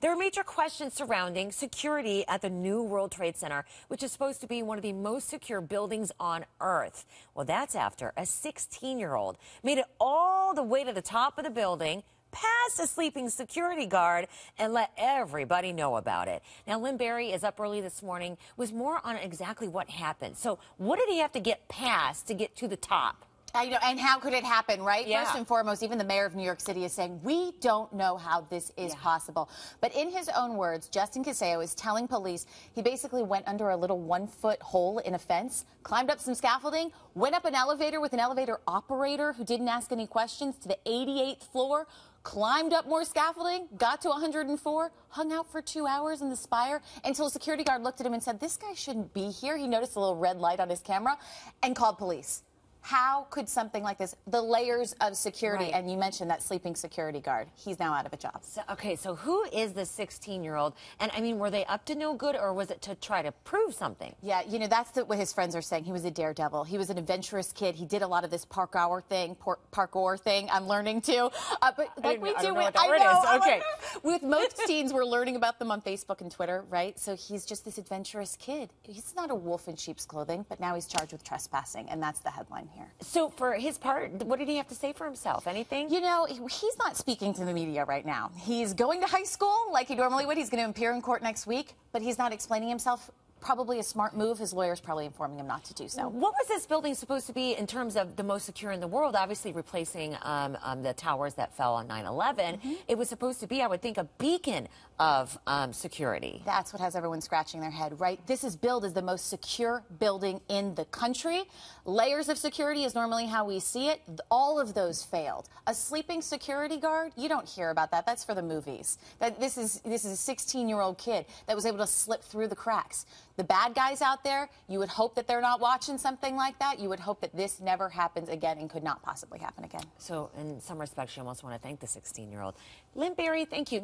There are major questions surrounding security at the new World Trade Center, which is supposed to be one of the most secure buildings on Earth. Well, that's after a 16 year old made it all the way to the top of the building past a sleeping security guard and let everybody know about it. Now, Lynn Berry is up early this morning with more on exactly what happened. So, what did he have to get past to get to the top? I know, and how could it happen, right? Yeah. First and foremost, even the mayor of New York City is saying, we don't know how this is Yeah. possible. But in his own words, Justin Casquejo is telling police he basically went under a little one foot hole in a fence, climbed up some scaffolding, went up an elevator with an elevator operator who didn't ask any questions to the 88th floor, climbed up more scaffolding, got to 104, hung out for two hours in the spire until a security guard looked at him and said, This guy shouldn't be here. He noticed a little red light on his camera and called police. How could something like this, the layers of security, Right. and you mentioned that sleeping security guard, he's now out of a job. So, okay, so who is the 16 year old? And I mean, were they up to no good or was it to try to prove something? Yeah, you know, that's the, what his friends are saying. He was a daredevil. He was an adventurous kid. He did a lot of this park parkour thing, por- parkour thing. I'm learning too. Uh, but like we I do know with, what that I know, is. Okay. like- with most teens, we're learning about them on Facebook and Twitter, right? So he's just this adventurous kid. He's not a wolf in sheep's clothing, but now he's charged with trespassing, and that's the headline here. So, for his part, what did he have to say for himself? Anything? You know, he's not speaking to the media right now. He's going to high school like he normally would. He's going to appear in court next week, but he's not explaining himself. Probably a smart move. His lawyer's probably informing him not to do so. What was this building supposed to be in terms of the most secure in the world? Obviously, replacing um, um, the towers that fell on 9 11. Mm-hmm. It was supposed to be, I would think, a beacon of um, security. That's what has everyone scratching their head, right? This is billed as the most secure building in the country. Layers of security is normally how we see it. All of those failed. A sleeping security guard, you don't hear about that. That's for the movies. That this is this is a 16-year-old kid that was able to slip through the cracks. The bad guys out there, you would hope that they're not watching something like that. You would hope that this never happens again and could not possibly happen again. So, in some respects, you almost want to thank the 16 year old. Lynn Berry, thank you.